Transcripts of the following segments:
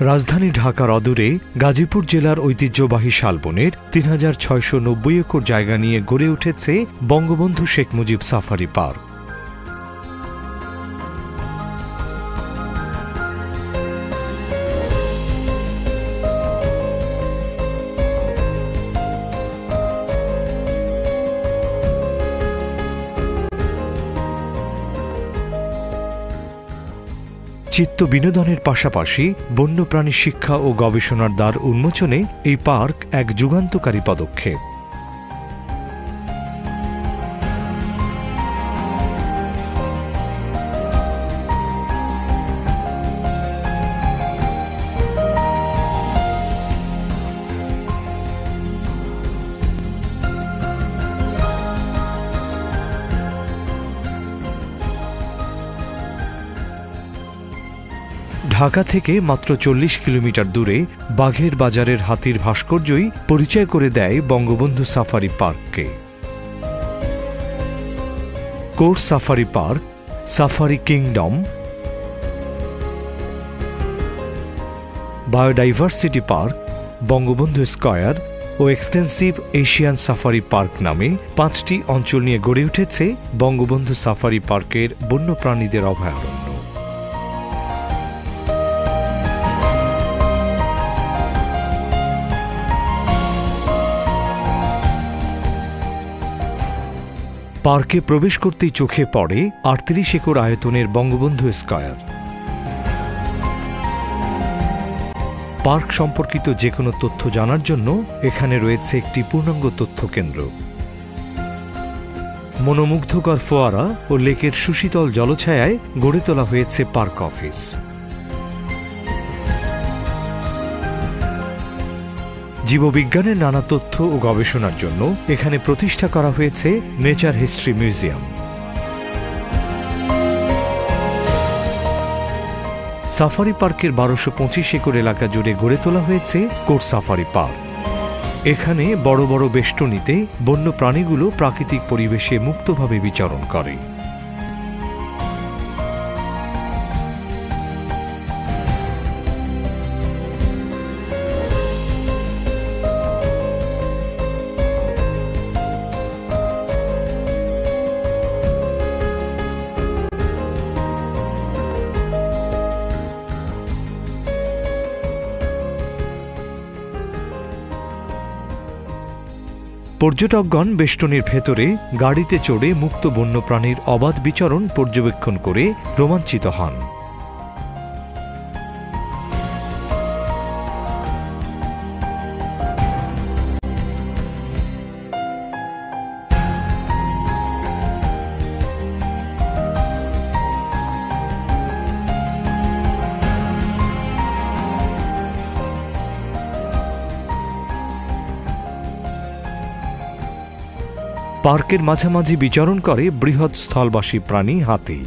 রাজধানী ঢাকার অদূরে গাজীপুর জেলার ঐতিহ্যবাহী শালবনের তিন হাজার ছয়শো নব্বই একর জায়গা নিয়ে গড়ে উঠেছে বঙ্গবন্ধু শেখ মুজিব সাফারি পার্ক। চিত্ত বিনোদনের পাশাপাশি বন্যপ্রাণী শিক্ষা ও গবেষণার দ্বার উন্মোচনে এই পার্ক এক যুগান্তকারী পদক্ষেপ। ঢাকা থেকে মাত্র চল্লিশ কিলোমিটার দূরে বাঘের বাজারের হাতির ভাস্কর্যই পরিচয় করে দেয় Bangabandhu safari পার্ককে। Core safari park, safari kingdom, biodiversity park, Bangabandhu square ও এক্সটেন্সিভ এশিয়ান সাফারি পার্ক নামে পাঁচটি অঞ্চল নিয়ে গড়ে উঠেছে বঙ্গবন্ধু সাফারি পার্কের বন্যপ্রাণীদের অভয়ারণ্য। পার্কে প্রবেশ করতেই চোখে পড়ে আটত্রিশ একর আয়তনের বঙ্গবন্ধু স্কয়ার। পার্ক সম্পর্কিত যে কোনো তথ্য জানার জন্য এখানে রয়েছে একটি পূর্ণাঙ্গ তথ্য কেন্দ্র। মনোমুগ্ধকর ফোয়ারা ও লেকের সুশীতল জলছায়ায় গড়ে তোলা হয়েছে পার্ক অফিস। জীববিজ্ঞানের নানা তথ্য ও গবেষণার জন্য এখানে প্রতিষ্ঠা করা হয়েছে নেচার হিস্ট্রি মিউজিয়াম। সাফারি পার্কের বারোশো পঁচিশ একর এলাকা জুড়ে গড়ে তোলা হয়েছে কোর সাফারি পার্ক। এখানে বড় বড় বেষ্টনীতে বন্য প্রাণীগুলো প্রাকৃতিক পরিবেশে মুক্তভাবে বিচরণ করে। পর্যটকগণ বেষ্টনীর ভেতরে গাড়িতে চড়ে মুক্ত বন্যপ্রাণীর অবাধ বিচরণ পর্যবেক্ষণ করে রোমাঞ্চিত হন। পার্কের মাঝামাঝি বিচরণ করে বৃহৎ স্থলবাসী প্রাণী হাতি।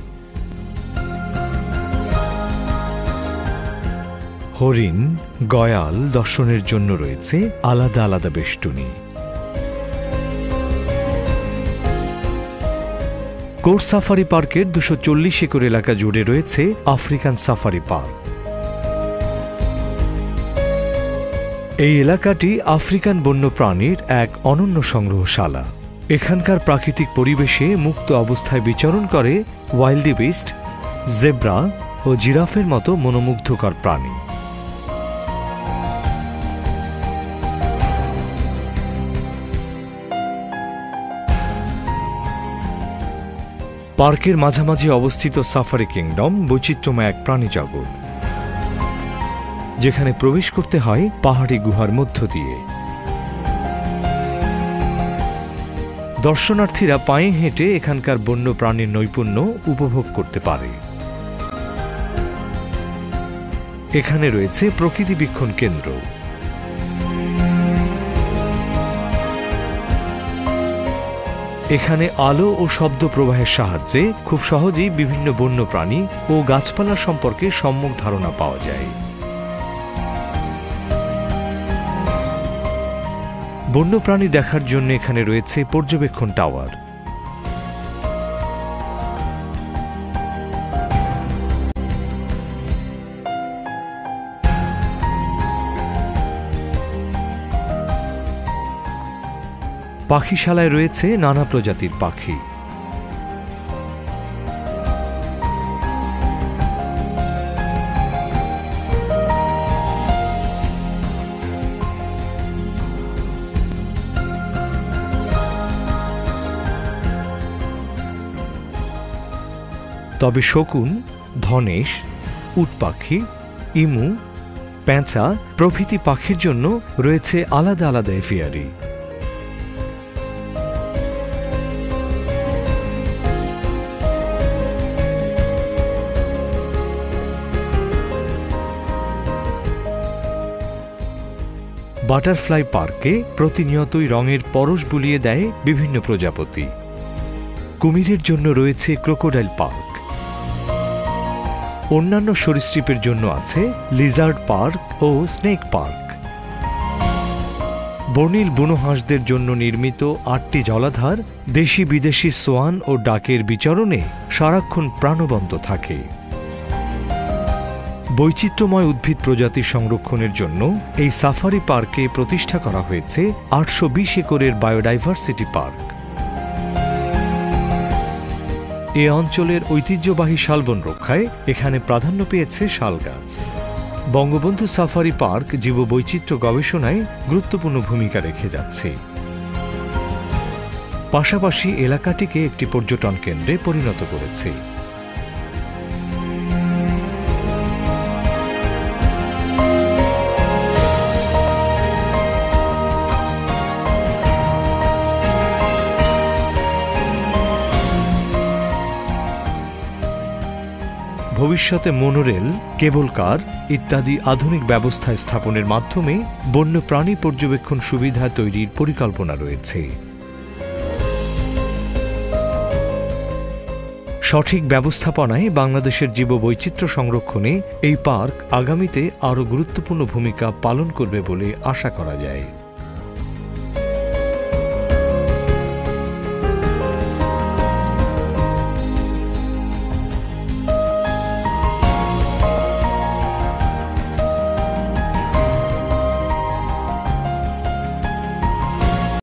হরিণ, গয়াল দর্শনের জন্য রয়েছে আলাদা আলাদা বেষ্টনী। কোর সাফারি পার্কের দুশো চল্লিশ একর এলাকা জুড়ে রয়েছে আফ্রিকান সাফারি পার্ক। এই এলাকাটি আফ্রিকান বন্যপ্রাণীর এক অনন্য সংগ্রহশালা। এখানকার প্রাকৃতিক পরিবেশে মুক্ত অবস্থায় বিচরণ করে ওয়াইল্ডি বিস্ট, জেব্রা ও জিরাফের মতো মনোমুগ্ধকর প্রাণী। পার্কের মাঝামাঝি অবস্থিত সাফারি কিংডম বৈচিত্র্যময় এক প্রাণী জগৎ, যেখানে প্রবেশ করতে হয় পাহাড়ি গুহার মধ্য দিয়ে। দর্শনার্থীরা পায়ে হেঁটে এখানকার বন্য প্রাণীর নৈপুণ্য উপভোগ করতে পারে। এখানে রয়েছে প্রকৃতি বীক্ষণ কেন্দ্র। এখানে আলো ও শব্দ প্রবাহের সাহায্যে খুব সহজেই বিভিন্ন বন্য প্রাণী ও গাছপালা সম্পর্কে সম্যক ধারণা পাওয়া যায়। বন্যপ্রাণী দেখার জন্য এখানে রয়েছে পর্যবেক্ষণ টাওয়ার। পাখিশালায় রয়েছে নানা প্রজাতির পাখি। তবে শকুন, ধনেশ উটপাখি ইমু, প্যাঁচা প্রভৃতি পাখির জন্য রয়েছে আলাদা আলাদা এভিয়ারি বাটারফ্লাই পার্কে প্রতিনিয়তই রঙের পরশ বুলিয়ে দেয় বিভিন্ন প্রজাপতি। কুমিরের জন্য রয়েছে ক্রোকোডাইল পার্ক। অন্যান্য সরীসৃপের জন্য আছে লিজার্ড পার্ক ও স্নেক পার্ক বর্ণিল বুনো হাঁসদের জন্য নির্মিত আটটি জলাধার দেশি বিদেশি সোয়ান ও ডাকের বিচরণে সারাক্ষণ প্রাণবন্ত থাকে। বৈচিত্র্যময় উদ্ভিদ প্রজাতি সংরক্ষণের জন্য এই সাফারি পার্কে প্রতিষ্ঠা করা হয়েছে আটশো বিশ একরের বায়োডাইভার্সিটি পার্ক। এ অঞ্চলের ঐতিহ্যবাহী শালবন রক্ষায় এখানে প্রাধান্য পেয়েছে শাল গাছ। বঙ্গবন্ধু সাফারি পার্ক জীববৈচিত্র্য গবেষণায় গুরুত্বপূর্ণ ভূমিকা রেখে যাচ্ছে। পাশাপাশি এলাকাটিকে একটি পর্যটন কেন্দ্রে পরিণত করেছে। ভবিষ্যতে মনোরেল কেবল কার ইত্যাদি আধুনিক ব্যবস্থা স্থাপনের মাধ্যমে বন্যপ্রাণী পর্যবেক্ষণ সুবিধা তৈরির পরিকল্পনা রয়েছে। সঠিক ব্যবস্থাপনায় বাংলাদেশের জীববৈচিত্র্য সংরক্ষণে এই পার্ক আগামীতে আরও গুরুত্বপূর্ণ ভূমিকা পালন করবে বলে আশা করা যায়।